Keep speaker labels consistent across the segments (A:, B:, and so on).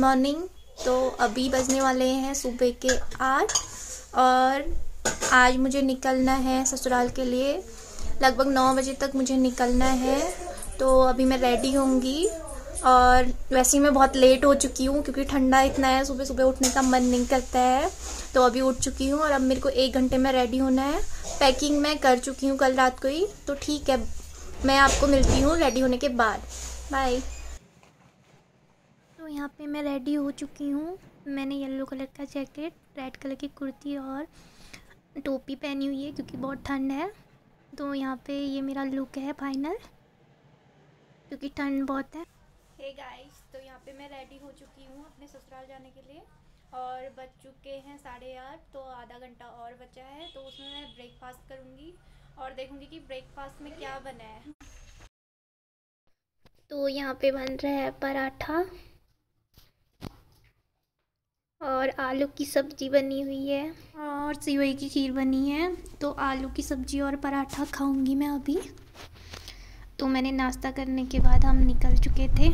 A: Morning तो अभी बजने वाले हैं सुबह के आठ। और आज मुझे निकलना है ससुराल के लिए। लगभग नौ बजे तक मुझे निकलना है। तो अभी मैं रेडी होंगी। और वैसे ही मैं बहुत लेट हो चुकी हूँ, क्योंकि ठंडा इतना है सुबह सुबह उठने का मन नहीं करता है। तो अभी उठ चुकी हूँ और अब मेरे को एक घंटे में रेडी होना है। पैकिंग मैं कर चुकी हूँ कल रात को ही। तो ठीक है, मैं आपको मिलती हूँ रेडी होने के बाद। बाय यहाँ पे मैं रेडी हो चुकी हूँ। मैंने येलो कलर का जैकेट रेड कलर की कुर्ती और टोपी पहनी हुई है क्योंकि बहुत ठंड है। तो यहाँ पे ये मेरा लुक है फाइनल क्योंकि ठंड बहुत है। हे hey गाइस तो यहाँ पे मैं रेडी हो चुकी हूँ अपने ससुराल जाने के लिए। और बज चुके हैं साढ़े आठ तो आधा घंटा और बचा है तो उसमें मैं ब्रेकफास्ट करूँगी और देखूँगी कि ब्रेकफास्ट में क्या बना है। तो यहाँ पे बन रहा है पराठा। और आलू की सब्ज़ी बनी हुई है। और सिवई की खीर बनी है। तो आलू की सब्ज़ी और पराठा खाऊँगी मैं अभी। तो मैंने नाश्ता करने के बाद हम निकल चुके थे।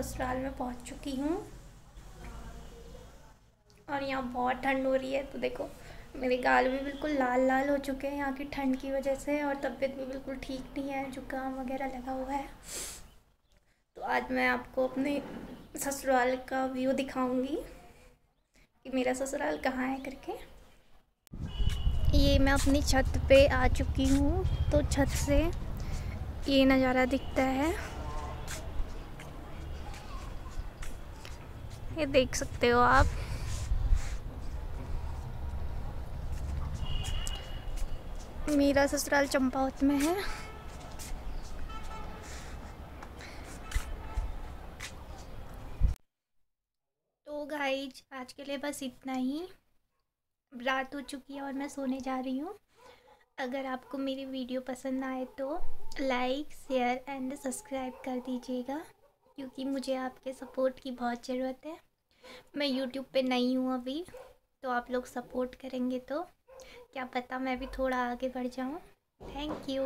A: ससुराल में पहुँच चुकी हूँ। और यहाँ बहुत ठंड हो रही है तो देखो, मेरे गाल भी बिल्कुल लाल लाल हो चुके हैं यहाँ की ठंड की वजह से, और तबीयत भी बिल्कुल ठीक नहीं है जुकाम वगैरह लगा हुआ है। तो आज मैं आपको अपने ससुराल का व्यू दिखाऊँगी, कि मेरा ससुराल कहाँ है करके। ये मैं अपनी छत पे आ चुकी हूँ तो छत से ये नज़ारा दिखता है। ये देख सकते हो आप। मेरा ससुराल चंपावत में है। तो गाइज़ आज के लिए बस इतना ही। रात हो चुकी है और मैं सोने जा रही हूँ। अगर आपको मेरी वीडियो पसंद आए तो लाइक शेयर एंड सब्सक्राइब कर दीजिएगा, क्योंकि मुझे आपके सपोर्ट की बहुत ज़रूरत है। मैं यूट्यूब पे नई हूँ अभी तो आप लोग सपोर्ट करेंगे तो। क्या पता मैं भी थोड़ा आगे बढ़ जाऊँ। Thank you